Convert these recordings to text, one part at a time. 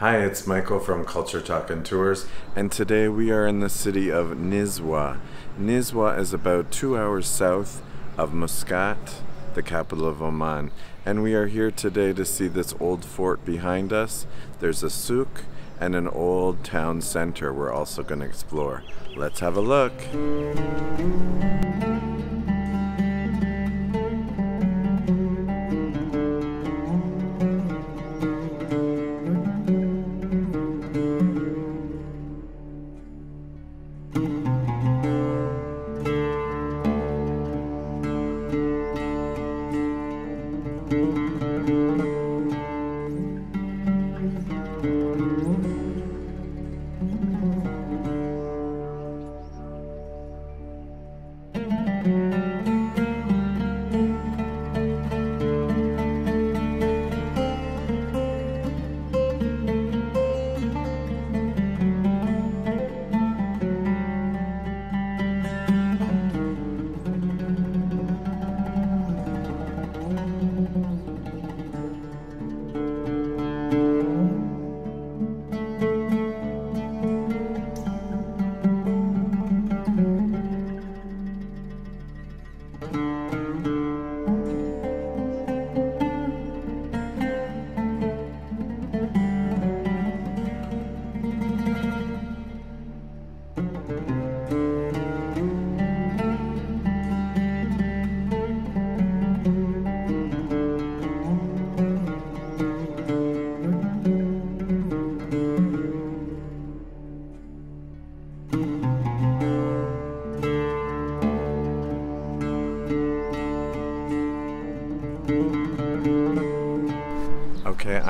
Hi, it's Michael from Culture Talk and Tours, and today we are in the city of Nizwa. Nizwa is about two hours south of Muscat, the capital of Oman, and we are here today to see this old fort behind us. There's a souk and an old town center we're also going to explore. Let's have a look.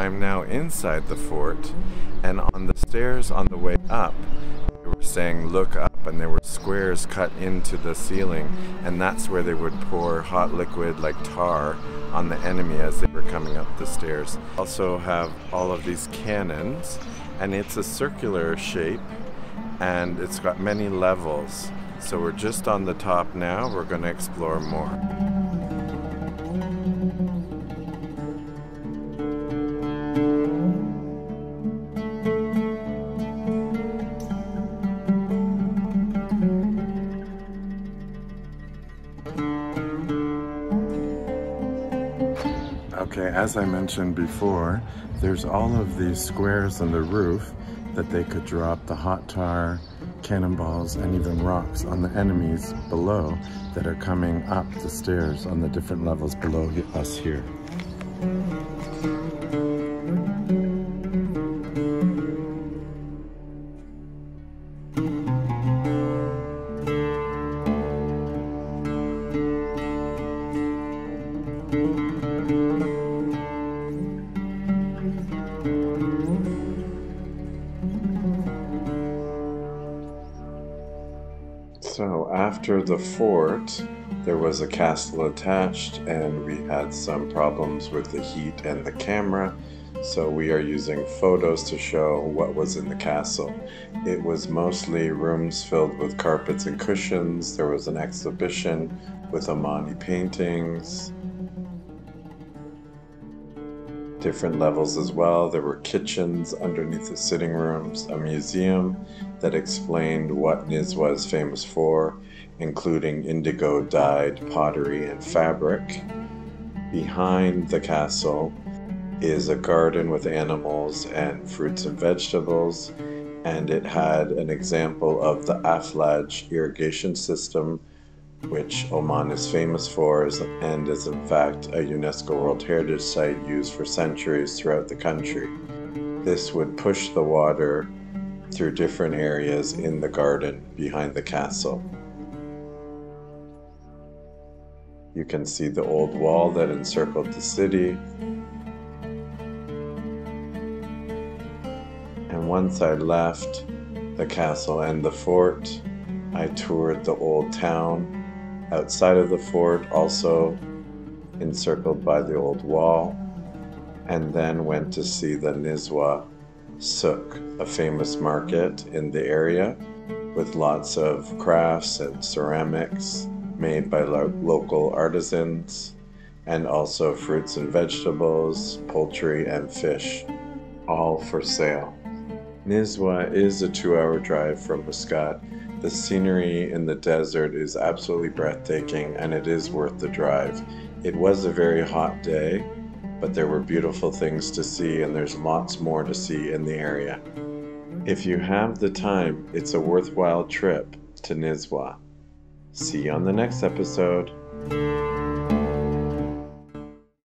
I'm now inside the fort, and on the stairs on the way up, they were saying look up, and there were squares cut into the ceiling, and that's where they would pour hot liquid like tar on the enemy as they were coming up the stairs. Also have all of these cannons, and it's a circular shape, and it's got many levels. So we're just on the top now, we're going to explore more. Okay, as I mentioned before, there's all of these squares on the roof that they could drop the hot tar, cannonballs, and even rocks on the enemies below that are coming up the stairs on the different levels below us here. After the fort, there was a castle attached and we had some problems with the heat and the camera. So we are using photos to show what was in the castle. It was mostly rooms filled with carpets and cushions. There was an exhibition with Omani paintings, different levels as well. There were kitchens underneath the sitting rooms, a museum that explained what Nizwa is famous for, including indigo dyed pottery and fabric. Behind the castle is a garden with animals and fruits and vegetables, and it had an example of the Aflaj irrigation system which Oman is famous for and is in fact a UNESCO World Heritage Site used for centuries throughout the country. This would push the water through different areas in the garden behind the castle. You can see the old wall that encircled the city. And once I left the castle and the fort, I toured the old town outside of the fort, also encircled by the old wall, and then went to see the Nizwa Souk, a famous market in the area with lots of crafts and ceramics made by lo local artisans, and also fruits and vegetables, poultry, and fish. all for sale. Nizwa is a two hour drive from Muscat. The scenery in the desert is absolutely breathtaking and it is worth the drive. It was a very hot day, but there were beautiful things to see and there's lots more to see in the area. If you have the time, it's a worthwhile trip to Nizwa. See you on the next episode.